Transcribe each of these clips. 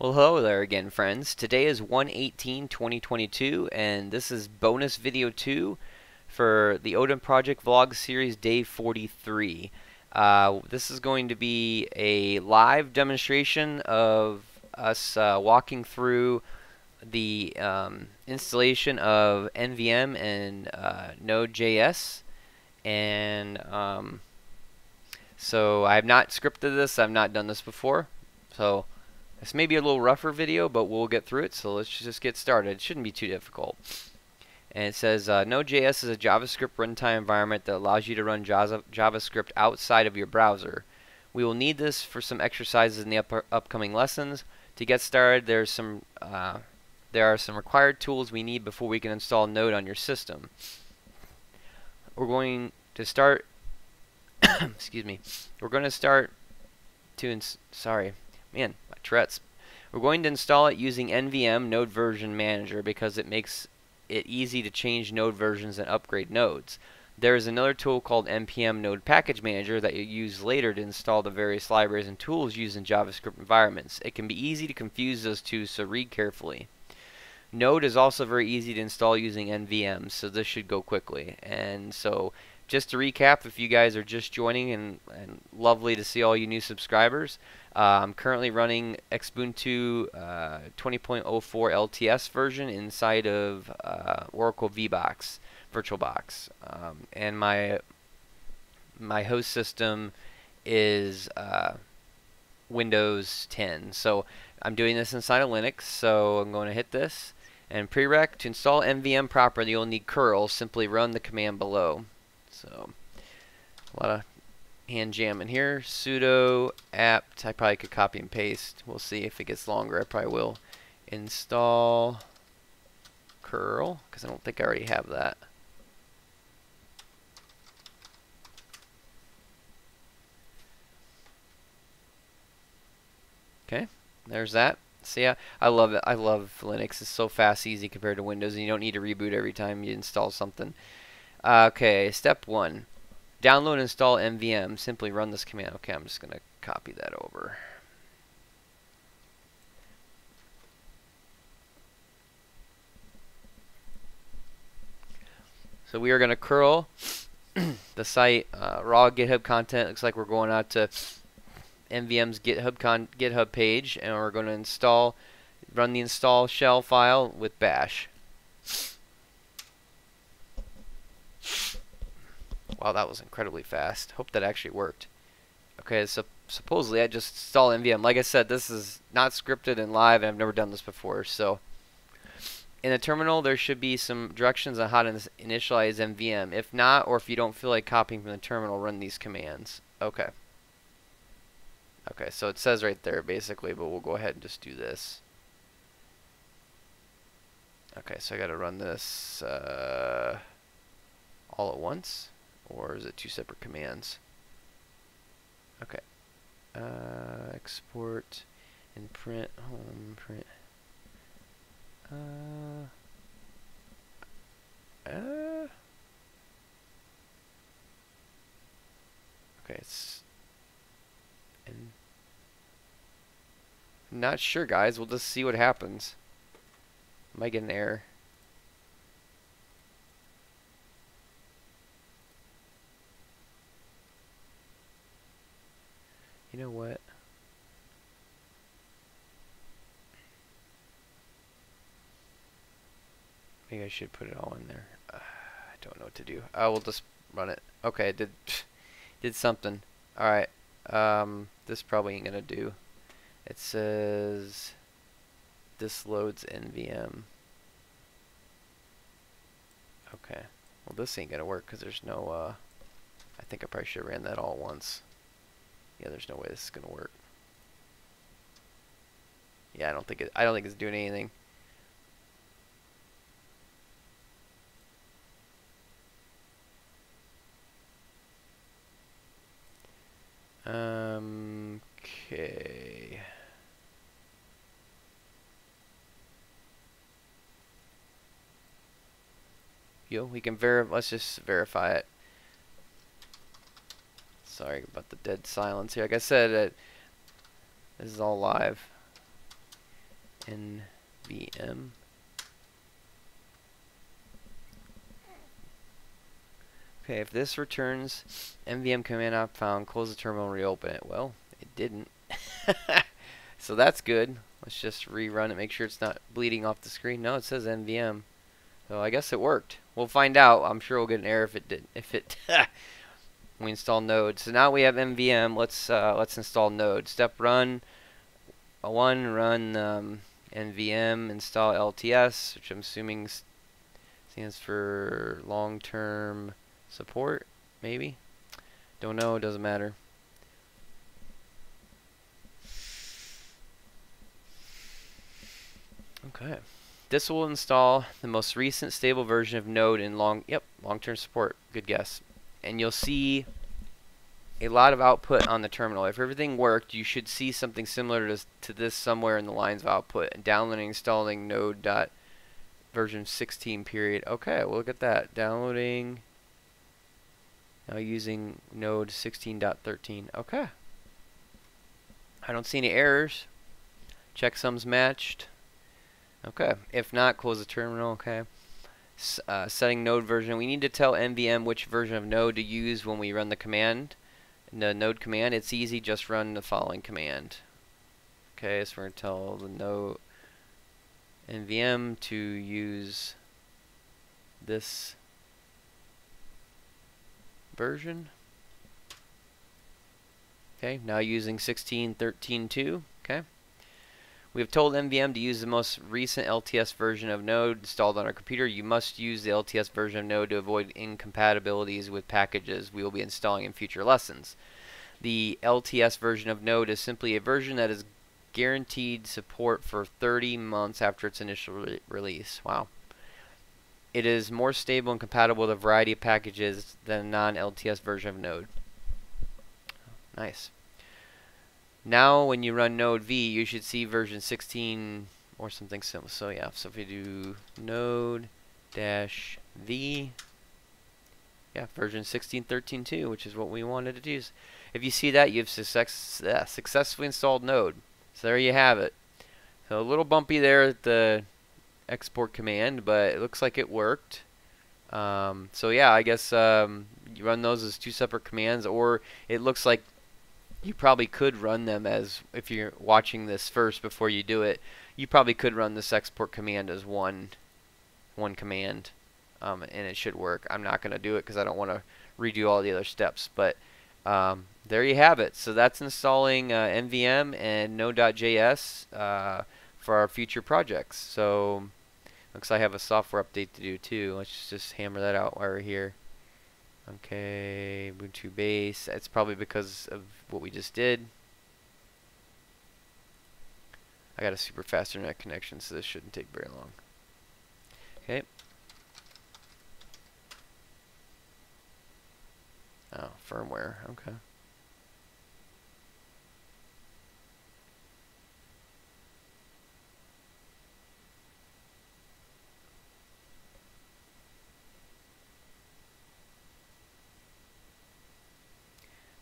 Well, hello there again, friends. Today is 1-18-2022, and this is bonus video 2 for the Odin Project Vlog Series Day 43. Uh, this is going to be a live demonstration of us uh, walking through the um, installation of NVM and uh, Node.js. And um, so I have not scripted this, I've not done this before. So this may be a little rougher video, but we'll get through it, so let's just get started. It shouldn't be too difficult. And it says, uh, Node.js is a JavaScript runtime environment that allows you to run JavaScript outside of your browser. We will need this for some exercises in the up upcoming lessons. To get started, there's some uh, there are some required tools we need before we can install Node on your system. We're going to start. excuse me. We're going to start to. sorry, man, my Tourette's. We're going to install it using NVM Node Version Manager because it makes it easy to change node versions and upgrade nodes. There is another tool called npm Node Package Manager that you use later to install the various libraries and tools used in JavaScript environments. It can be easy to confuse those two, so read carefully. Node is also very easy to install using NVM, so this should go quickly. And so just to recap, if you guys are just joining, and, and lovely to see all you new subscribers, uh, I'm currently running Xubuntu uh, 20.04 LTS version inside of uh, Oracle VBox, VirtualBox, um, and my my host system is uh, Windows 10. So I'm doing this inside of Linux. So I'm going to hit this. And prereq to install NVM properly, you'll need curl. Simply run the command below. So a lot of hand jam in here. sudo apt. I probably could copy and paste. We'll see if it gets longer. I probably will. Install curl because I don't think I already have that. Okay, there's that. See, I, I love it. I love Linux. It's so fast, easy compared to Windows, and you don't need to reboot every time you install something. Uh, okay, step one. Download and install NVM. Simply run this command. Okay, I'm just going to copy that over. So we are going to curl the site uh, raw GitHub content. Looks like we're going out to NVM's GitHub con GitHub page, and we're going to install, run the install shell file with Bash. Wow, that was incredibly fast. Hope that actually worked. Okay, so supposedly I just installed NVM. Like I said, this is not scripted and live, and I've never done this before. So in the terminal, there should be some directions on how to initialize NVM. If not, or if you don't feel like copying from the terminal, run these commands. Okay. Okay, so it says right there, basically, but we'll go ahead and just do this. Okay, so I got to run this uh, all at once. Or is it two separate commands? Okay. Uh, export and print home print. Uh, uh, okay, it's and not sure, guys. We'll just see what happens. Might get an error. You know what? Maybe I should put it all in there. Uh, I don't know what to do. I will just run it. Okay, did did something. All right. Um, this probably ain't gonna do. It says this loads NVM. Okay. Well, this ain't gonna work because there's no. Uh, I think I probably should have ran that all once. Yeah, there's no way this is gonna work. Yeah, I don't think it. I don't think it's doing anything. Um. Okay. Yo, we can verify. Let's just verify it. Sorry about the dead silence here. Like I said, it, this is all live. NVM. Okay, if this returns NVM command not found, close the terminal and reopen it. Well, it didn't. so that's good. Let's just rerun it, make sure it's not bleeding off the screen. No, it says NVM. So I guess it worked. We'll find out. I'm sure we'll get an error if it did. If it we install Node. So now we have NVM. Let's uh, let's install Node. Step run one run um, NVM install LTS, which I'm assuming stands for long-term support, maybe. Don't know. Doesn't matter. Okay. This will install the most recent stable version of Node in long, yep, long-term support. Good guess. And you'll see a lot of output on the terminal. If everything worked, you should see something similar to, this somewhere in the lines of output. Downloading, installing Node dot version 16 period. Okay, well look at that. Downloading. Now using Node 16.13. Okay. I don't see any errors. Checksums matched. Okay. If not, close the terminal. Okay. S uh, setting node version. We need to tell NVM which version of node to use when we run the command. The node command. It's easy. Just run the following command. Okay. So we're going to tell the node NVM to use this version. Okay, now using 16.13.2. Okay. We have told NVM to use the most recent LTS version of Node installed on our computer. You must use the LTS version of Node to avoid incompatibilities with packages we will be installing in future lessons. The LTS version of Node is simply a version that is guaranteed support for 30 months after its initial re release. Wow. It is more stable and compatible with a variety of packages than a non-LTS version of Node. Nice. Now when you run node v, you should see version 16 or something similar. So yeah, so if you do node dash v, yeah, version 16.13.2, which is what we wanted to use. If you see that, you've success, uh, successfully installed node. So there you have it. So a little bumpy there at the export command, but it looks like it worked. Um, so yeah, I guess um, you run those as two separate commands, or it looks like you probably could run them as if you're watching this first before you do it you probably could run this export command as one one command um, and it should work. I'm not going to do it because I don't want to redo all the other steps but um, there you have it. So that's installing uh, NVM and Node.js uh, for our future projects. So looks like I have a software update to do too. Let's just hammer that out while we're here Okay, Ubuntu base. It's probably because of what we just did. I got a super fast internet connection, so this shouldn't take very long. Okay. Oh, firmware. Okay.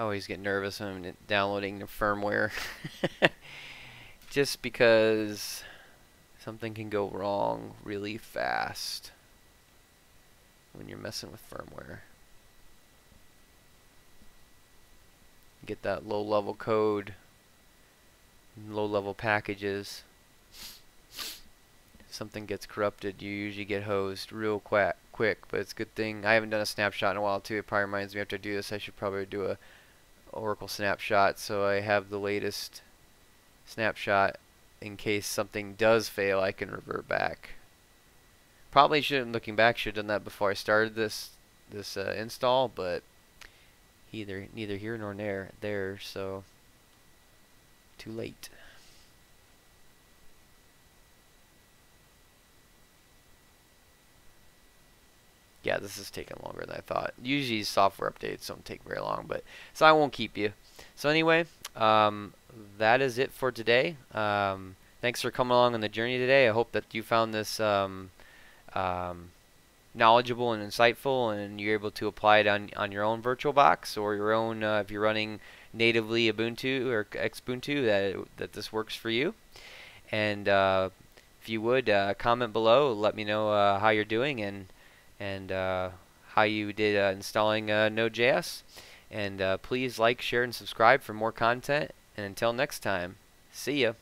I always get nervous when I'm downloading the firmware. Just because something can go wrong really fast when you're messing with firmware. Get that low level code, low level packages. If something gets corrupted, you usually get hosed real quick, quick, but it's a good thing. I haven't done a snapshot in a while too. It probably reminds me after I do this, I should probably do a Oracle snapshot so I have the latest snapshot in case something does fail I can revert back. Probably shouldn't looking back should have done that before I started this this uh, install but either neither here nor there there so too late. Yeah, this is taking longer than I thought. Usually software updates don't take very long, but so I won't keep you. So anyway, um, that is it for today. Um, thanks for coming along on the journey today. I hope that you found this um, um knowledgeable and insightful, and you're able to apply it on on your own VirtualBox or your own uh, if you're running natively Ubuntu or Xubuntu that that this works for you. And uh, if you would uh, comment below, let me know uh, how you're doing and and uh, how you did uh, installing uh, Node.js. And please like, share, and subscribe for more content. And until next time, see ya.